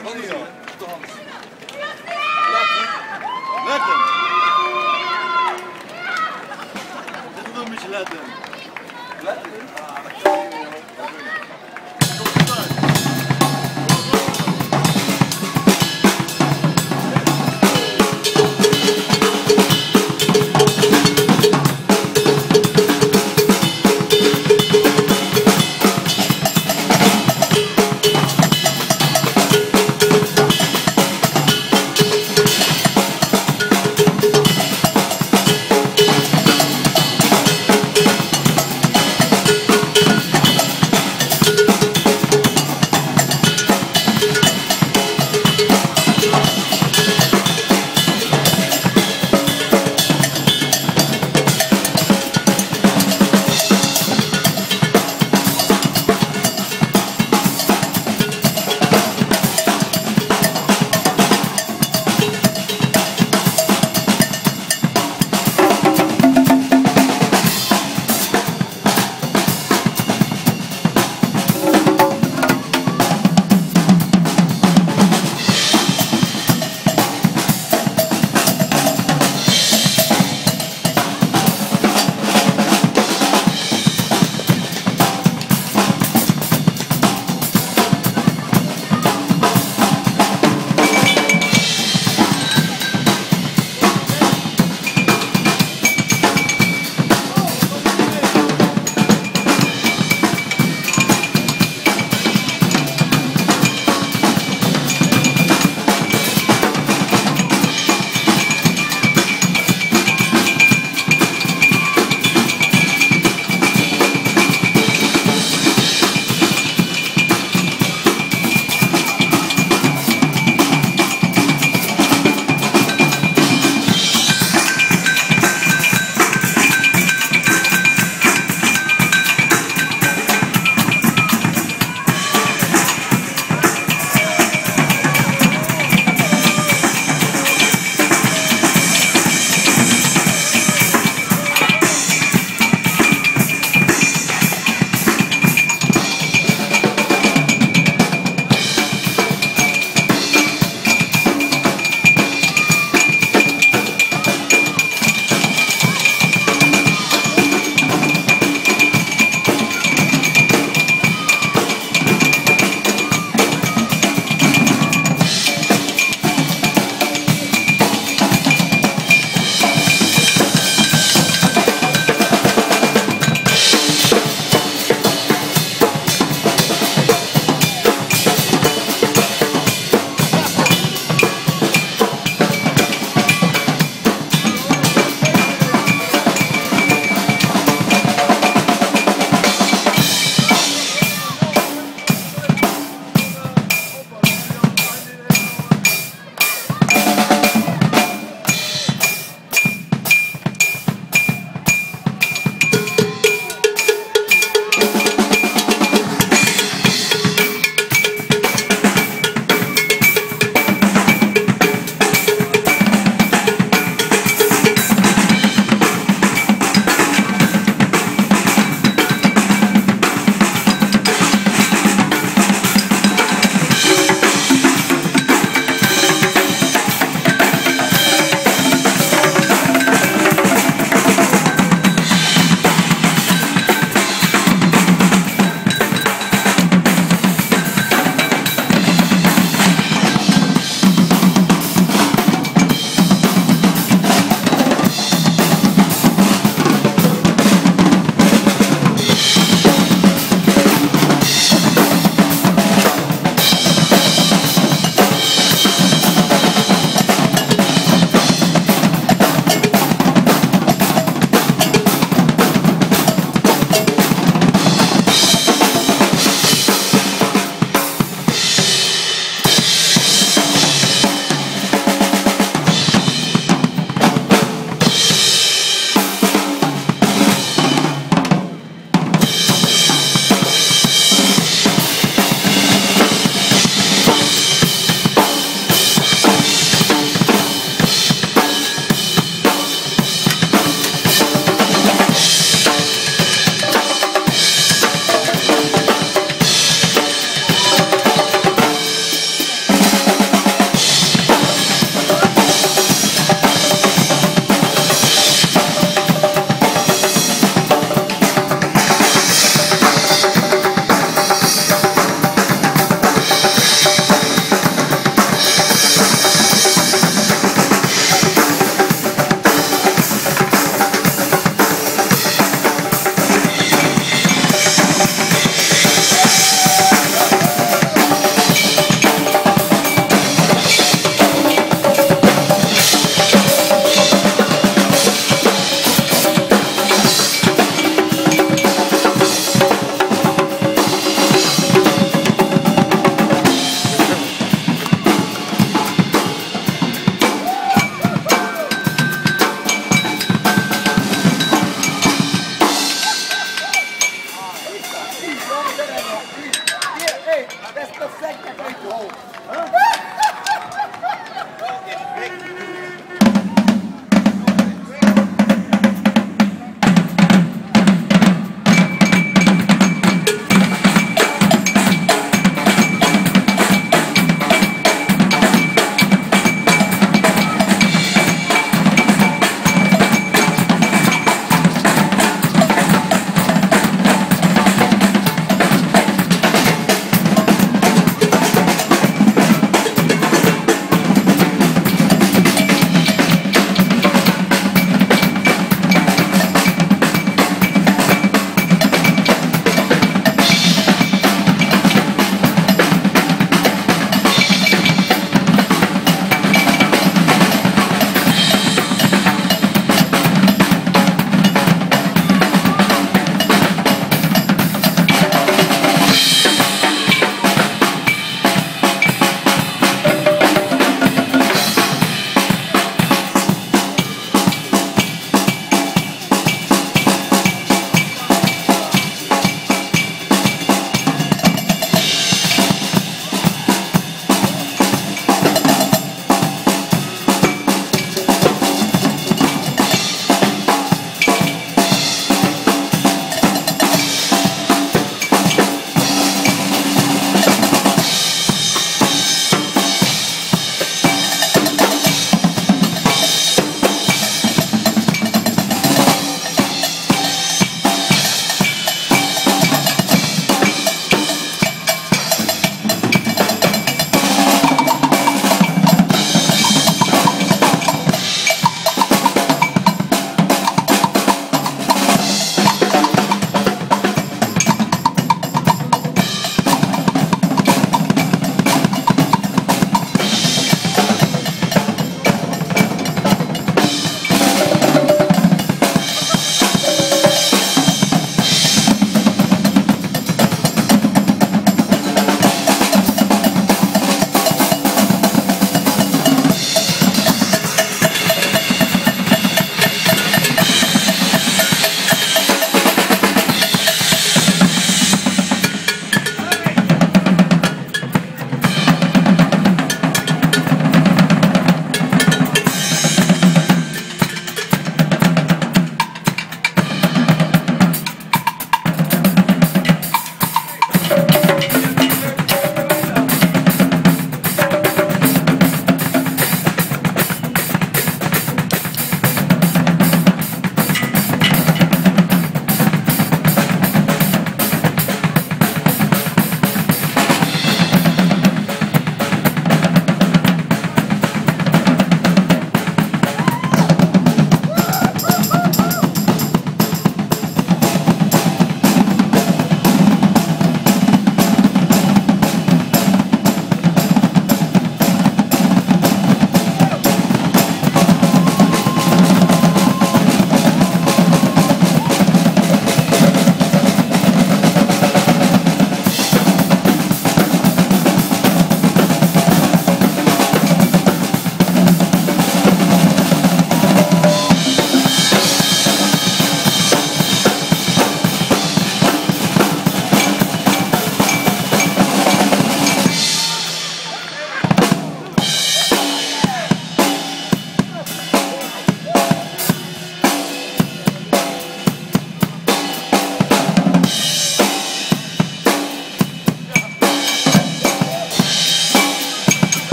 안 걸리죠?